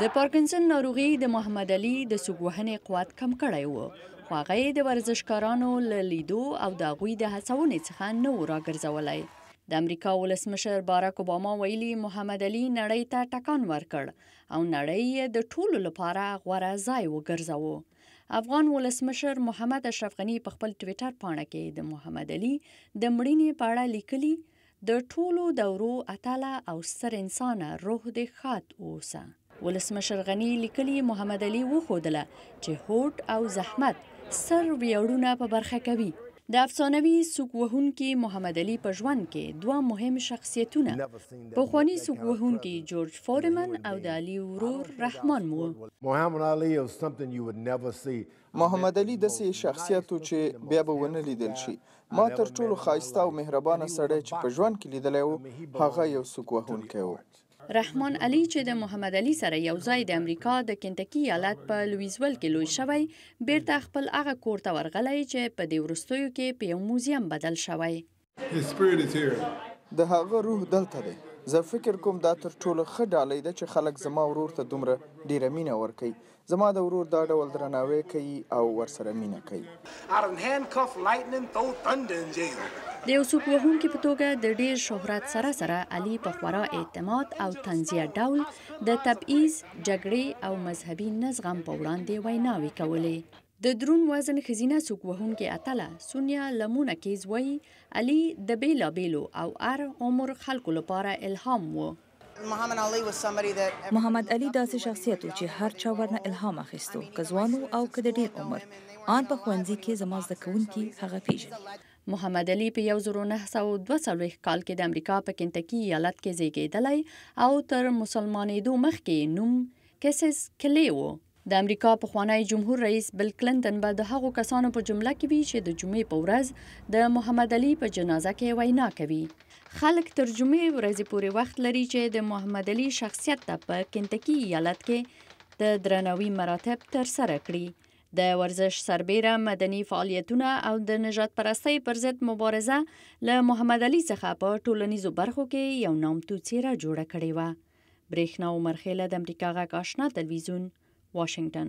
د پارکنسن ناروغي د محمد علي د سوګ وهنې قوت کم کړی و خو هغه یې د ورزشکارانو له لیدو او د هغوی د هڅونې څخه نه و راګرځولی د امریکا ولسمشر بارک اوباما ویلي محمد علي نړۍ ته ټکان ورکړ او نړۍ یې د ټولو لپاره غوره ځای وګرځاوه افغان ولسمشر محمد اشرف غنی په خپل ټویټر پاڼه کې د محمد علي د مړینې په اړه لیکلي د ټولو دورو اتله او ستر انسانه روح دې ښاد اوسه. ولسمشر غني لیکلي محمد علي وښودله چې هوډ او زحمت ستر ویاړونه په برخه کوي د افسانوي سوک وهونکي محمد علي په ژوند کې دوه مهم شخصیتونه پخواني سوک وهونکي جورج فورمن او د علي ورور رحمان وو. محمد علي داسې شخصیت و چې بیا به ونه لیدل شي. ما تر ټولو ښایسته او مهربانه سړی چې په ژوند کې لیدلی و هغه یو سوک وهونکی و. رحمان علي چې د محمد علي سره یو ځای د امریکا د کنټکي ایالت په لویزول کې لوی شوی، بیرته خپل هغه کور ته ورغلی چې په دې وروستیو کې په یو موزیم بدل شوی. د هغه روح دلته دی. زه فکر کوم دا تر ټولو ښه ډالۍ ده چې خلک زما ورور ته دومره ډیره مینه ورکوي. زما د ورور دا ډول درناوی کوي او ورسره مینه کوي. د یو سوک وهونکي په توګه د ډیر شهرت سره سره علي په خورا اعتماد او تنزیه ډول د تبعیض، جګړې او مذهبي نه زغم په وړاندې ویناوې کولې. د درون وزن ښځینه سوک وهونکې اتله سونیا لمونه کیز وایي، علي د بیلا بیلو او ار عمر خلکو لپاره الهام و. محمد علي داسې شخصیت و چې هر چا ورنه الهام اخیستو، که ځوان و او که د ډېر عمر. آن په ښوونځي کې زما زده کوونکي هغه پېژني. محمد علي په یو زرو نهه سوه او دوه څلوېښت کال کې د امریکا په کنټکي ایالت کې زېږېدلی او تر مسلمانېدو مخکې یې نوم کسیس کلې و. د امریکا پخوانی جمهور رئیس بل کلنتن به د هغو کسانو په جمله کې وي چې د جمعې په ورځ د محمد علي په جنازه کې وینا کوي. خلک تر جمعې ورځې پورې وخت لري چې د محمد علي شخصیت ته په کنتکي ایالت کې د درناوي مراتب ترسره کړي. د ورزش سربیره مدني فعالیتونه او د نجات پرستۍ پر ضد مبارزه له محمد علي څخه په ټولنیزو برخو کې یو نامتو څیره جوړه کړې وه. برېښنا عمرخېله دامریکا غږ آشنا تلویزیون واشنګټن.